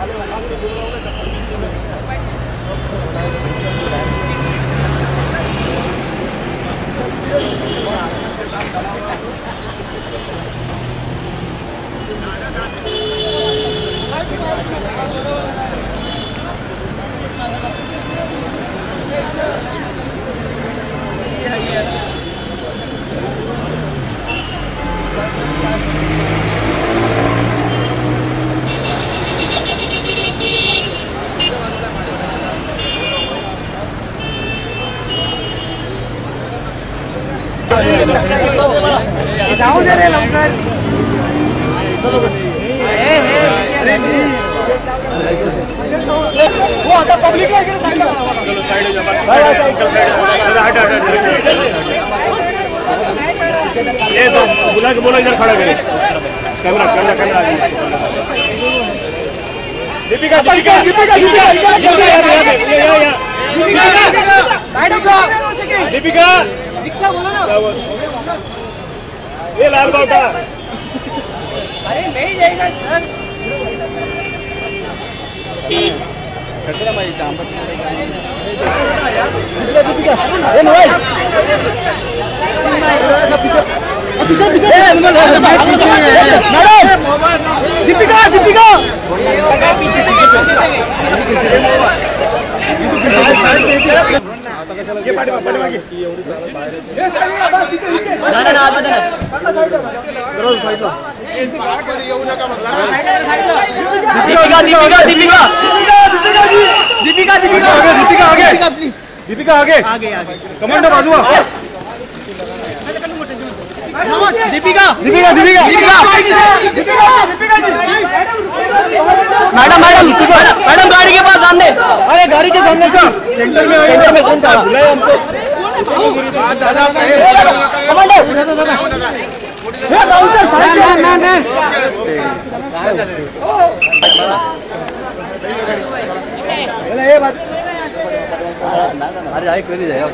है जाऊ दे रे लवकर हो आता पब्लिक ये तो बुला के बोला इधर खड़ा करे camera camera camera Deepika Deepika Deepika Deepika Deepika Deepika बोलो ना। ये लाल बावटा अरे नहीं जाएगा सर। दीपिका ये पाठी पाठी मागे दीपिका दीपिका दीपिका। दीपिका दीपिका। दीपिका आगे। प्लीज़ दीपिका आगे। आगे आगे। कमांडो बाजू Deepika. Deepika Deepika. Deepika. Madam madam madam गाड़ी के पास सामने अरे गाड़ी के सामने का। सेंटर में सेंटर में कौन था? बुलाया हमको। अरे आई कोई नहीं जाएगा